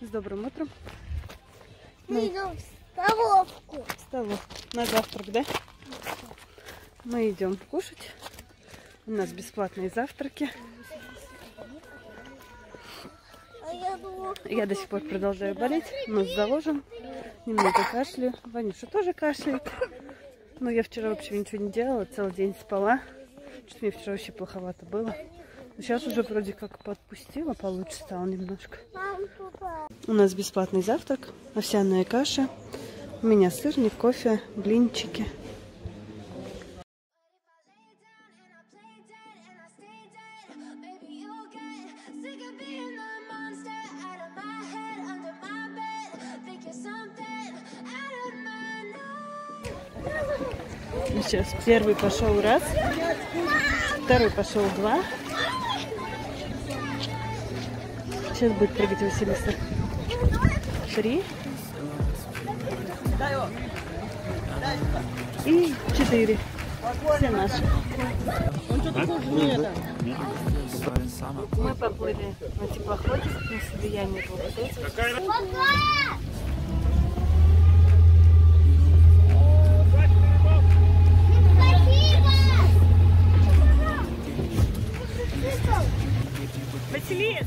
С добрым утром. Мы идем в столовку. В столовку. На завтрак, да? Мы идем кушать. У нас бесплатные завтраки. А я до сих пор продолжаю болеть. Нос заложен. Немного кашляю. Ванюша тоже кашляет. Но я вчера вообще ничего не делала. Целый день спала. Что-то мне вчера вообще плоховато было. Сейчас уже вроде как подпустила. Получше стало немножко. мам, папа. У нас бесплатный завтрак. Овсяная каша. У меня сырник, кофе, блинчики. Сейчас первый пошел раз, второй пошел два. Сейчас будет прыгать Василиса. Три. И четыре. Все наши. Мы поплыли на теплоходе на слияние двух Василис!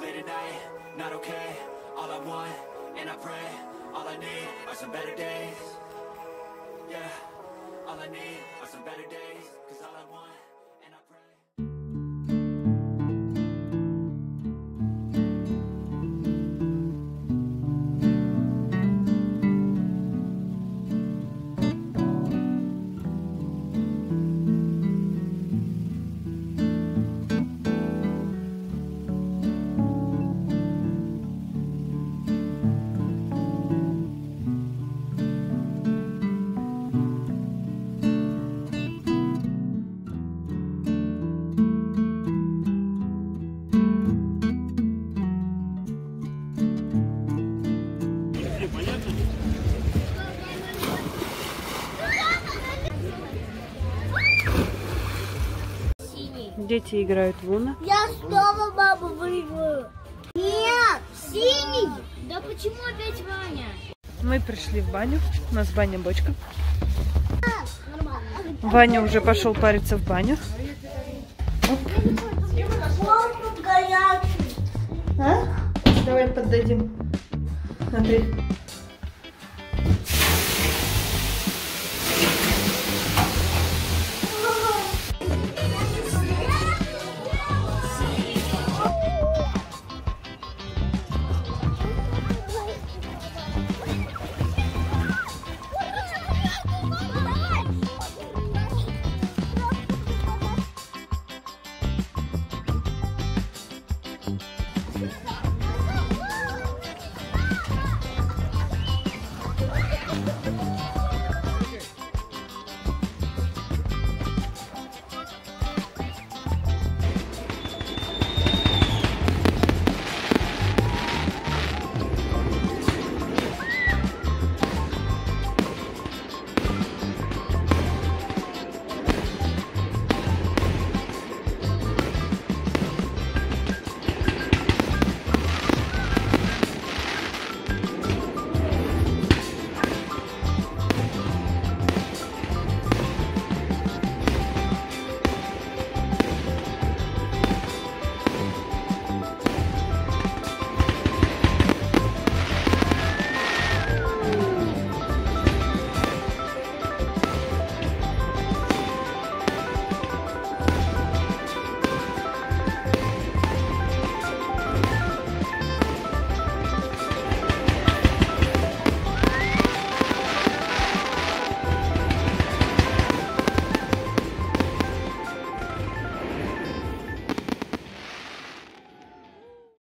late at night Not okay, all I want, and I pray All I need are some better days. Yeah, all I need are some better days Дети играют в Луна. Я снова маму выиграю. Нет, синий. Да почему опять Ваня? Мы пришли в баню. У нас баня-бочка. Ваня уже пошел париться в баню. А? Давай поддадим. Смотри.